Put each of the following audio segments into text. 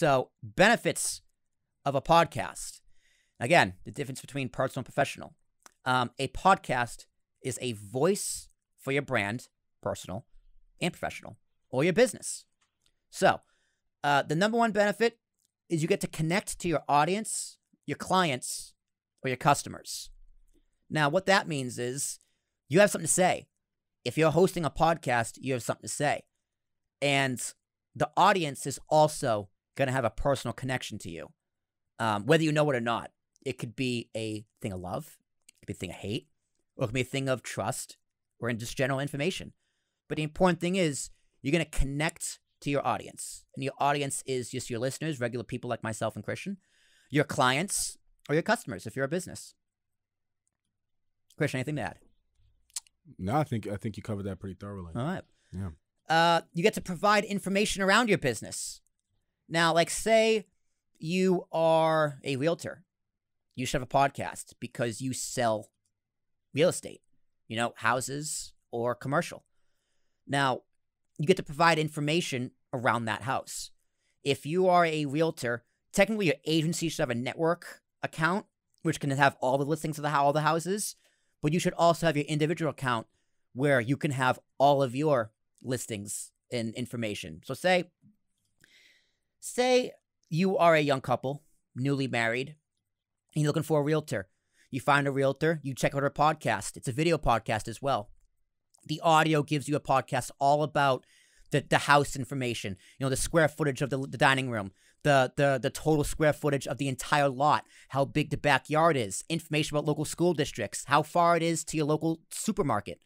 So, benefits of a podcast. Again, the difference between personal and professional. Um, a podcast is a voice for your brand, personal and professional, or your business. So, uh, the number one benefit is you get to connect to your audience, your clients, or your customers. Now, what that means is you have something to say. If you're hosting a podcast, you have something to say. And the audience is also going to have a personal connection to you, um, whether you know it or not. It could be a thing of love, it could be a thing of hate, or it could be a thing of trust, or just general information. But the important thing is you're going to connect to your audience. And your audience is just your listeners, regular people like myself and Christian, your clients, or your customers if you're a business. Christian, anything to add? No, I think I think you covered that pretty thoroughly. All right. Yeah. Uh, you get to provide information around your business. Now, like, say you are a realtor, you should have a podcast because you sell real estate, you know, houses or commercial. Now, you get to provide information around that house. If you are a realtor, technically your agency should have a network account, which can have all the listings of the all the houses, but you should also have your individual account where you can have all of your listings and information. So say say you are a young couple, newly married, and you're looking for a realtor. You find a realtor, you check out her podcast. It's a video podcast as well. The audio gives you a podcast all about the, the house information, you know, the square footage of the, the dining room, the, the the total square footage of the entire lot, how big the backyard is, information about local school districts, how far it is to your local supermarket.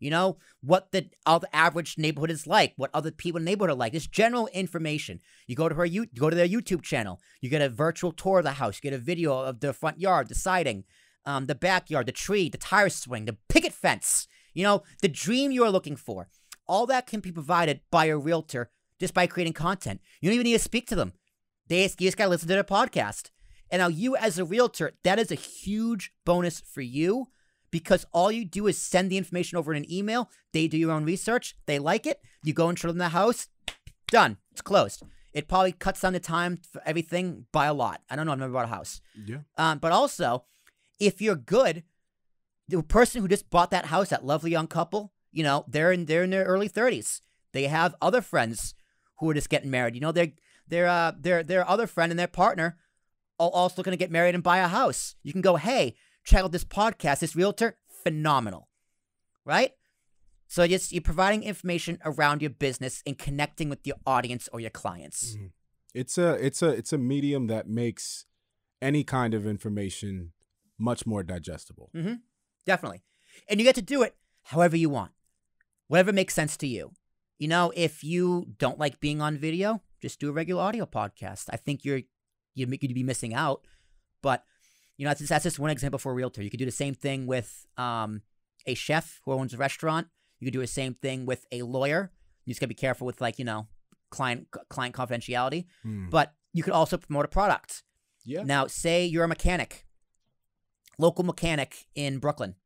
You know, what the other average neighborhood is like, what other people in the neighborhood are like. Just general information. You go to her you go to their YouTube channel, you get a virtual tour of the house, you get a video of the front yard, the siding, um, the backyard, the tree, the tire swing, the picket fence, you know, the dream you are looking for. All that can be provided by a realtor just by creating content. You don't even need to speak to them. They you just got to listen to their podcast. And now, you as a realtor, that is a huge bonus for you because all you do is send the information over in an email. They do your own research. They like it. You go and show them the house. Done. It's closed. It probably cuts down the time for everything by a lot. I don't know. I've never bought a house. Yeah. Um, but also, if you're good, the person who just bought that house, that lovely young couple, you know, they're in they're in their early 30s. They have other friends who are just getting married. You know, they're their uh their their other friend and their partner are also going to get married and buy a house. You can go, hey, check out this podcast, this realtor, phenomenal. Right? So just you're providing information around your business and connecting with your audience or your clients. Mhm. It's a it's a it's a medium that makes any kind of information much more digestible. Mm-hmm. Definitely. And you get to do it however you want, whatever makes sense to you. You know, if you don't like being on video, just do a regular audio podcast. I think you're you you'd be missing out, but you know that's, that's just one example for a realtor. You could do the same thing with um, a chef who owns a restaurant. You could do the same thing with a lawyer. You just gotta be careful with like you know client client confidentiality. Hmm. But you could also promote a product. Yeah. Now, say you're a mechanic, local mechanic in Brooklyn,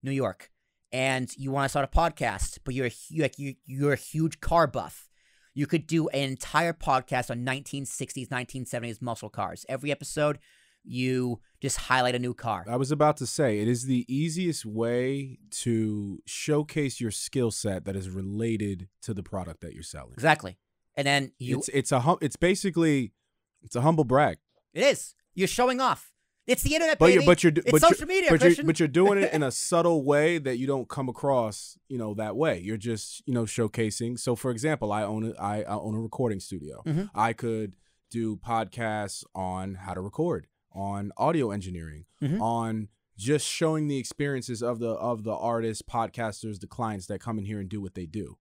New York, and you want to start a podcast, but you're a, like you you're a huge car buff. You could do an entire podcast on 1960s, 1970s muscle cars. Every episode, you just highlight a new car. I was about to say it is the easiest way to showcase your skill set that is related to the product that you're selling. Exactly. And then you It's it's a hum- it's basically it's a humble brag. it is. You're showing off. It's the internet, But baby. you're but you're it's but social you're, media, but you're, but you're doing it in a subtle way that you don't come across, you know, that way. You're just, you know, showcasing. So for example, I own a, I, I own a recording studio. Mhm. I could do podcasts on how to record, on audio engineering, Mhm. on just showing the experiences of the of the artists, podcasters, the clients that come in here and do what they do.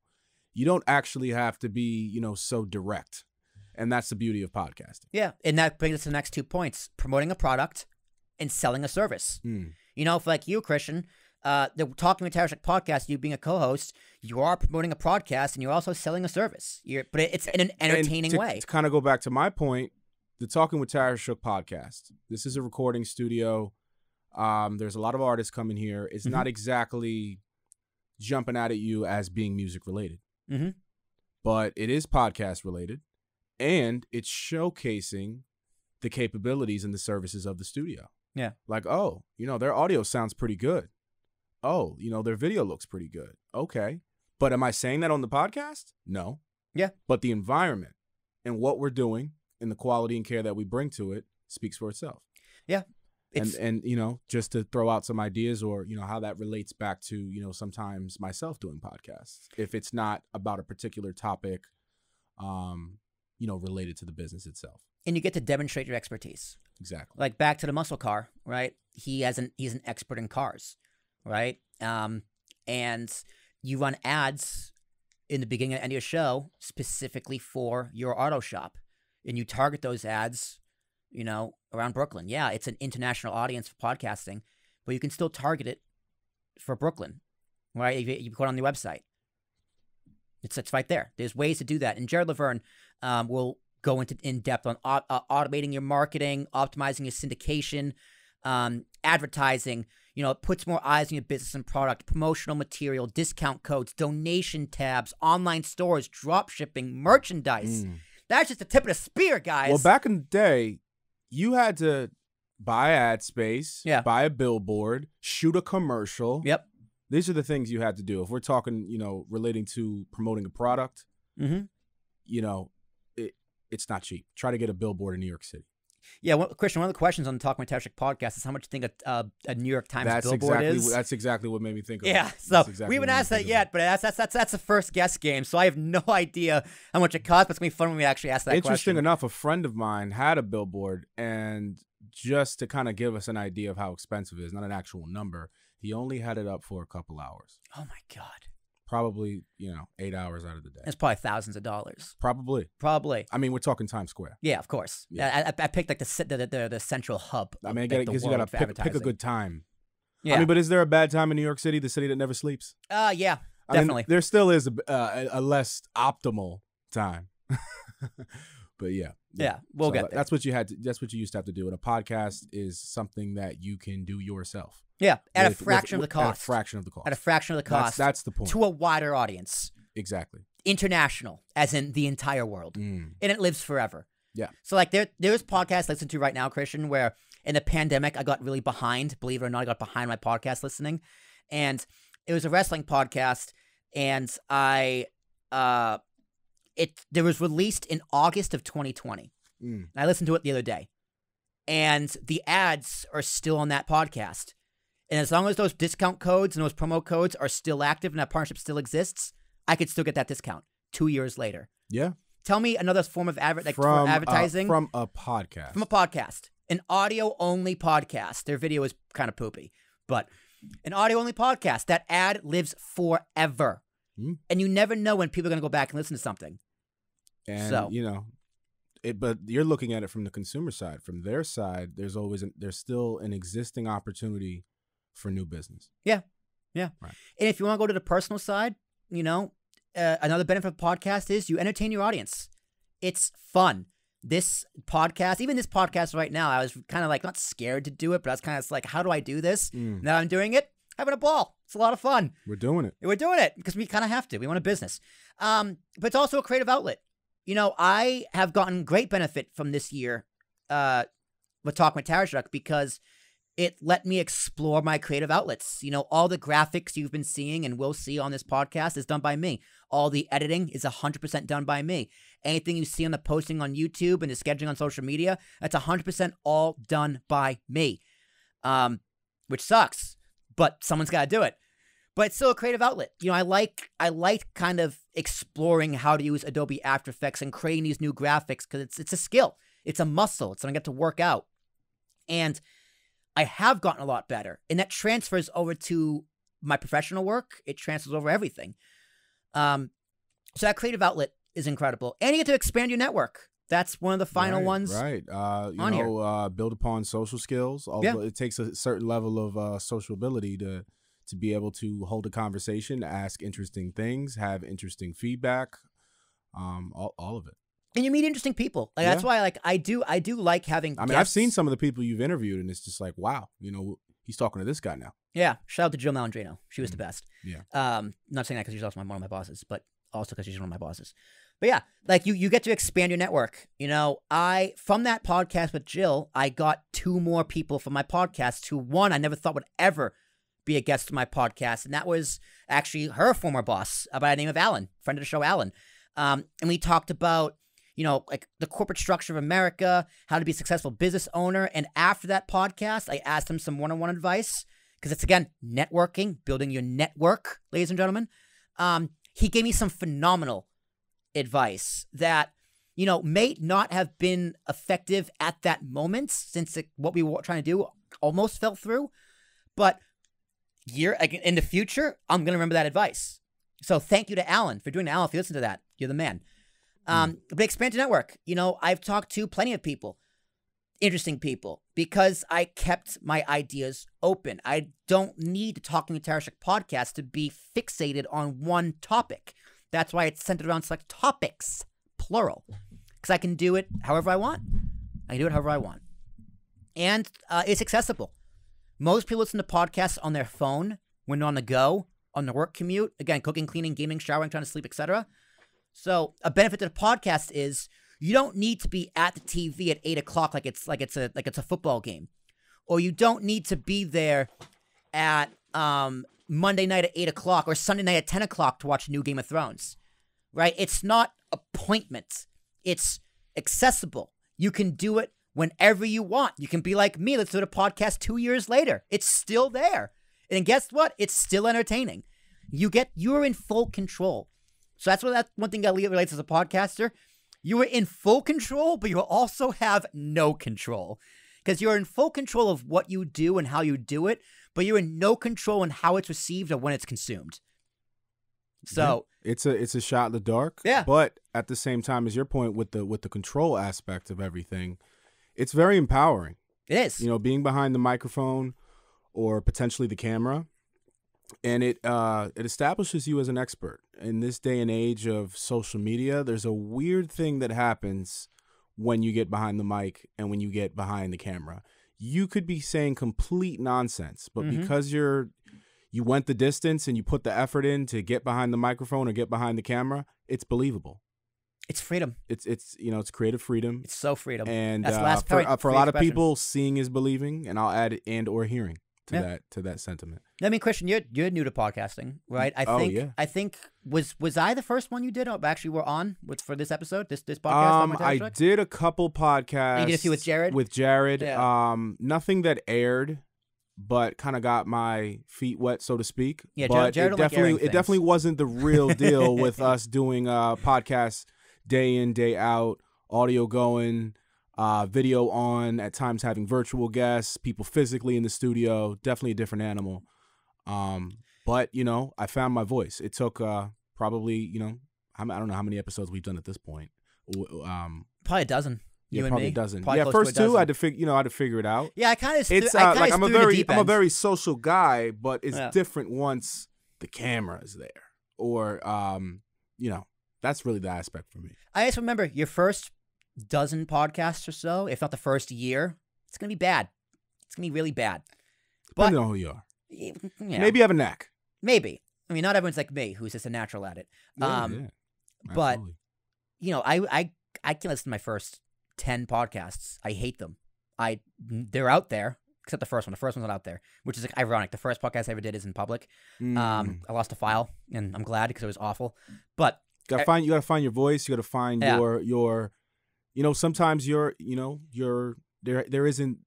You don't actually have to be, you know, so direct. And that's the beauty of podcasting. yeah, and that brings us to the next two points: promoting a product and selling a service. Hmm. You know, if like you, Christian, uh, the Talking with Tarashuk podcast, you being a co-host, you are promoting a podcast and you're also selling a service. You're, but it's in an entertaining to, way. To kind of go back to my point, the Talking with Tarashuk podcast. This is a recording studio. Um, there's a lot of artists coming here. It's Mhm. not exactly jumping out at you as being music related, Mhm. but it is podcast related. and it's showcasing the capabilities and the services of the studio. Yeah. Like, oh, you know, their audio sounds pretty good. Oh, you know, their video looks pretty good. Okay. But am I saying that on the podcast? No. Yeah. But the environment and what we're doing and the quality and care that we bring to it speaks for itself. Yeah. And It's and you know, just to throw out some ideas or, you know, how that relates back to, you know, sometimes myself doing podcasts. If it's not about a particular topic um, you know, related to the business itself. and you get to demonstrate your expertise. Exactly. like back to the muscle car, right? He has an he's an expert in cars, right? Um, and you run ads in the beginning and end of your show specifically for your auto shop, and you target those ads, you know, around Brooklyn. Yeah, it's an international audience for podcasting, but you can still target it for Brooklyn, right? If you, put it on the website. It's it's right there. There's ways to do that, and Jared Laverne um, will go into in depth on uh, automating your marketing, optimizing your syndication, um, advertising. You know, it puts more eyes on your business and product, promotional material, discount codes, donation tabs, online stores, drop shipping, merchandise. Mm. That's just the tip of the spear, guys. Well, back in the day, you had to buy ad space, Yeah. buy a billboard, shoot a commercial. Yep. These are the things you had to do. If we're talking, you know, relating to promoting a product, hmm you know, it it's not cheap. Try to get a billboard in New York City. Yeah, one, Christian. One of the questions on the Talk My Tarashuk podcast is how much you think a, a, a New York Times that's billboard exactly is. that's exactly what made me think of Yeah, it. so exactly we haven't asked that yet, but that's that's that's that's the first guess game. So I have no idea how much it costs, but it's gonna be fun when we actually ask that Interesting question. enough, a friend of mine had a billboard, and just to kind of give us an idea of how expensive it is, not an actual number, he only had it up for a couple hours. Oh my god, Probably, you know, eight hours out of the day. it's probably thousands of dollars. Probably. Probably. I mean, we're talking Times Square. Yeah, of course. Yeah. I, I, I picked like the, the the the central hub. I mean, because you got to pick, pick a good time. Yeah. I mean, but is there a bad time in New York City, the city that never sleeps? uh, yeah. I mean, Definitely. there still is a, uh, a less optimal time. but yeah, Yeah, we'll So get there. That's what you had. To, that's what you used to have to do. And a podcast is something that you can do yourself Yeah, at with- a fraction with- of the cost. At a fraction of the cost. At a fraction of the That's- cost. That's, the point. to a wider audience, exactly. international, as in the entire world. Mm. and it lives forever. Yeah. So like there there's podcasts I listen to right now, Christian, where in the pandemic I got really behind. Believe it or not, I got behind my podcast listening, and it was a wrestling podcast, and I uh it there was released in August of 2020. Mm. And I listened to it the other day, and the ads are still on that podcast. And as long as those discount codes and those promo codes are still active and that partnership still exists, I could still get that discount two years later. Yeah. Tell me another form of adver- like from uh, advertising from a podcast. from a podcast, an audio only podcast. Their video is kind of poopy, but an audio only podcast. That ad lives forever, Hmm. and you never know when people are going to go back and listen to something. and so- you know, it. But you're looking at it from the consumer side. From their side, there's always an, there's still an existing opportunity for new business. Yeah, yeah. Right. And if you want to go to the personal side, you know, uh, another benefit of podcast is you entertain your audience. It's fun. This podcast, even this podcast right now, I was kind of like not scared to do it, but I was kind of like, how do I do this? Mm. Now I'm doing it, having a ball. It's a lot of fun. We're doing it. We're doing it because we kind of have to. We want a business. Um, but it's also a creative outlet. You know, I have gotten great benefit from this year uh, with Talk with Tarashuk because it let me explore my creative outlets. You know, all the graphics you've been seeing and will see on this podcast is done by me. All the editing is 100% done by me. Anything you see on the posting on YouTube and the scheduling on social media, that's 100% all done by me. Um, which sucks, but someone's got to do it but it's still a creative outlet. You know, I like I like kind of exploring how to use Adobe After Effects and creating these new graphics because it's it's a skill, it's a muscle, it's something I get to work out, and I have gotten a lot better, and that transfers over to my professional work. It transfers over everything. Um, so that creative outlet is incredible, and you get to expand your network. That's one of the final Right, ones. Right. Uh, you on know, here. uh, build upon social skills. Although it takes a certain level of uh, social ability to to be able to hold a conversation, ask interesting things, have interesting feedback. Um, all, all of it. And you meet interesting people. Like that's why, like I do, I do like having. I mean, I've seen some of the people you've interviewed, and it's just like, wow, you know, he's talking to this guy now. Yeah, shout out to Jill Malandrino. She was the Mhm. best. Yeah. Um, not saying that because she's also my, one of my bosses, but also because she's one of my bosses. But yeah, like you you get to expand your network. You know, I from that podcast with Jill, I got two more people from my podcast who one I never thought would ever be a guest to my podcast, and that was actually her former boss uh, by the name of Alan, friend of the show, Alan. Um, and we talked about you know like the corporate structure of America, how to be a successful business owner. And after that podcast, I asked him some one-on-one advice because it's again networking, building your network, ladies and gentlemen. Um, he gave me some phenomenal advice that you know may not have been effective at that moment since it, what we were trying to do almost fell through, but year in the future, I'm gonna remember that advice. So thank you to Alan for doing that. Alan, if you listen to that, you're the man. Um, mm. But expand your network. You know, I've talked to plenty of people, interesting people, because I kept my ideas open. I don't need the Talking with Tarashuk podcast to be fixated on one topic. That's why it's centered around select topics, plural, because I can do it however I want. I can do it however I want, and uh, it's accessible. Most people listen to podcasts on their phone when they're on the go, on the work commute. Again, cooking, cleaning, gaming, showering, trying to sleep, etc. So a benefit to the podcast is you don't need to be at the TV at eight o'clock like it's like it's a like it's a football game, or you don't need to be there at um, Monday night at eight o'clock or Sunday night at ten o'clock to watch new Game of Thrones. Right? It's not appointments. It's accessible. You can do it whenever you want. You can be like me. Let's do a podcast two years later. It's still there. And guess what? It's still entertaining. You get you're in full control. So that's what that one thing that relates as a podcaster. You are in full control, but you also have no control. Because you're in full control of what you do and how you do it, but you're in no control on how it's received or when it's consumed. So yeah, it's a it's a shot in the dark. Yeah. But at the same time, as your point with the with the control aspect of everything, it's very empowering. It is. You know, being behind the microphone or potentially the camera, and it uh, it establishes you as an expert. In this day and age of social media, there's a weird thing that happens when you get behind the mic and when you get behind the camera. You could be saying complete nonsense, but mm-hmm. because you're you went the distance and you put the effort in to get behind the microphone or get behind the camera, it's believable. It's freedom. It's it's you know it's creative freedom. It's so freedom. And That's uh, last for, uh, for a lot of people, seeing is believing, and I'll add and or hearing to yeah. that to that sentiment. I mean, Christian, you're you're new to podcasting, right? I oh, think yeah. I think was was I the first one you did? Or actually, we're on with for this episode, this this podcast. Um, I did a couple podcasts. You did a few with Jared. With Jared, yeah. um, nothing that aired, but kind of got my feet wet, so to speak. Yeah, but Jared, it definitely like it definitely wasn't the real deal with us doing uh podcasts day in day out, audio going, uh, video on. At times having virtual guests, people physically in the studio. Definitely a different animal. Um, but you know, I found my voice. It took uh, probably you know, I don't know how many episodes we've done at this point. Um, probably a dozen. Yeah, probably a dozen. Probably yeah, first two, I had to figure, you know, I had to figure it out. Yeah, I kind of. It's uh, like I'm a very, I'm a very social guy, but it's yeah. different once the camera is there, or um, you know, that's really the aspect for me. I just remember your first dozen podcasts or so, if not the first year, it's gonna be bad. It's gonna be really bad. Depending but, on who you are. You maybe you have a knack. Maybe. I mean, not everyone's like me, who's just a natural at it. Yeah, um, yeah. But you know, I I I can listen to my first ten podcasts. I hate them. I they're out there, except the first one. The first one's not out there, which is like, ironic. The first podcast I ever did is in public. Um, mm. Um, I lost a file, and I'm glad because it was awful. But gotta I, find you gotta find your voice. You gotta find yeah. your your, you know, sometimes you're, you know you're there there isn't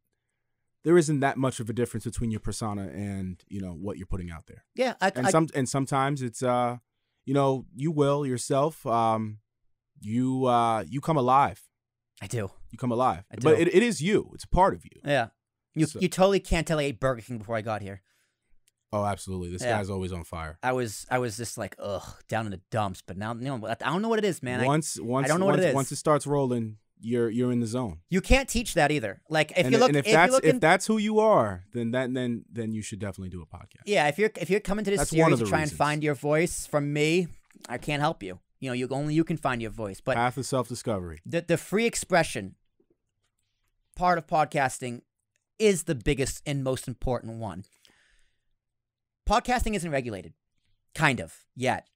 there isn't that much of a difference between your persona and you know what you're putting out there. Yeah, I, and I, some and sometimes it's uh, you know, you will yourself. Um, you uh, you come alive. I do. You come alive, but it, it is you. It's part of you. Yeah, you so. you totally can't tell I ate Burger King before I got here. Oh, absolutely. This yeah. guy's always on fire. I was I was just like, ugh, down in the dumps. But now, you know, I don't know what it is, man. Once I, once I don't know once, what it is. Once it starts rolling, you're you're in the zone. You can't teach that either. Like if and, you look, and if, if that's if that's who you are, then that then then you should definitely do a podcast. Yeah, if you're if you're coming to this that's series to try reasons. and find your voice from me, I can't help you. You know, you only you can find your voice. But path of self discovery. The the free expression part of podcasting is the biggest and most important one podcasting isn't regulated, kind of yet.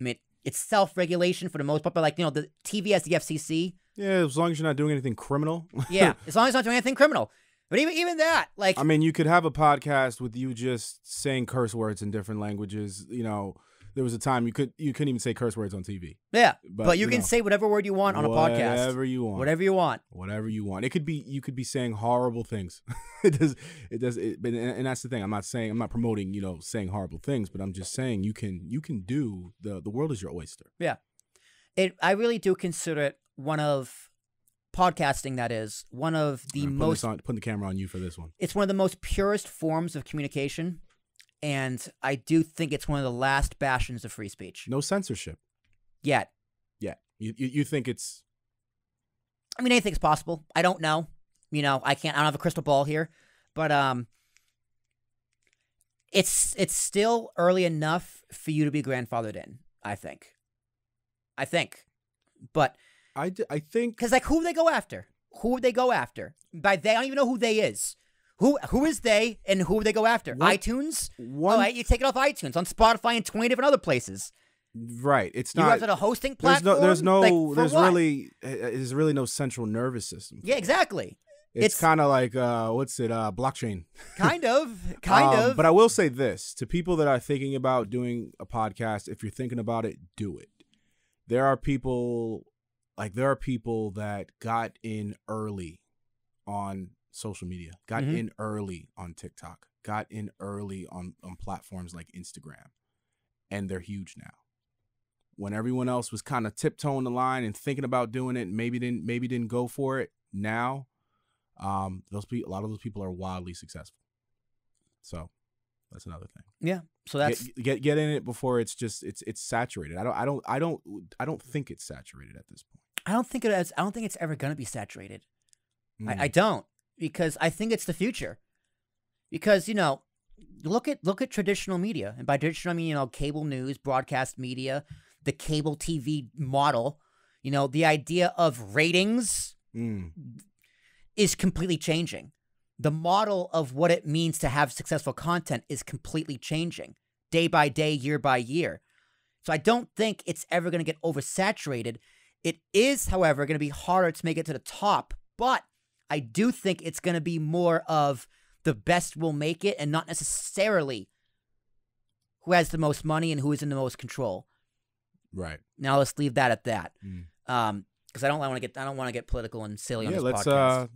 I mean, It's self-regulation for the most part, but like you know, the TV has the FCC. Yeah, as long as you're not doing anything criminal. Yeah, as long as it's not doing anything criminal. But even even that, like, I mean, you could have a podcast with you just saying curse words in different languages. You know, there was a time you could you couldn't even say curse words on TV. yeah, But, but, you, you can know, say whatever word you want on a podcast, Whatever you want. whatever you want. Whatever you want. It could be you could be saying horrible things. it does it does it, but and and that's the thing. I'm not saying I'm not promoting, you know, saying horrible things, but I'm just saying you can you can do the the world is your oyster. Yeah, it, I really do consider it one of podcasting. That is one of the I'm most on putting the camera on you for this one. it's one of the most purest forms of communication and i do think it's one of the last bastions of free speech. No censorship. yet. Yet. You you, you think it's i mean anything's possible. I don't know. You know i can't i don't have a crystal ball here but um it's it's still early enough for you to be grandfathered in i think. I think. But I, d- I think because like who would they go after? Who would they go after? By they i don't even know who they is who who is they and who they go after What- itunes one right, you take it off iTunes, on Spotify, and twenty different other places. right. It's You not guys at a hosting there's platform. no there's no Like, there's really uh, there's really no central nervous system. yeah, exactly. It's, it's- kind of like uh what's it uh blockchain. Kind of, kind Um, of. But I will say this to people that are thinking about doing a podcast, if you're thinking about it, do it. There are people like there are people that got in early on social media, got Mhm. in early on TikTok, got in early on on platforms like Instagram, and they're huge now. When everyone else was kind of tiptoeing the line and thinking about doing it, maybe didn't maybe didn't go for it. Now, um, those people, a lot of those people are wildly successful. So that's another thing. yeah. So that's get, get get in it before it's just it's it's saturated. I don't I don't I don't I don't think it's saturated at this point. I don't think it is. I don't think it's ever gonna be saturated. Mm. I, I don't because I think it's the future. Because you know, look at look at traditional media, and by traditional I mean you know cable news, broadcast media, the cable TV model. You know, the idea of ratings Mm. is completely changing. The model of what it means to have successful content is completely changing day by day, year by year. So I don't think it's ever going to get oversaturated. It is, however, going to be harder to make it to the top, but I do think it's going to be more of the best will make it and not necessarily who has the most money and who is in the most control. Right. Now let's leave that at that. Mm. Um, because I don't want to get I don't want to get political and silly on this Let's podcast. uh